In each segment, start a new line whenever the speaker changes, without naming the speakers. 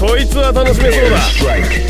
こいつは楽しめそうだ。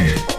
Yeah.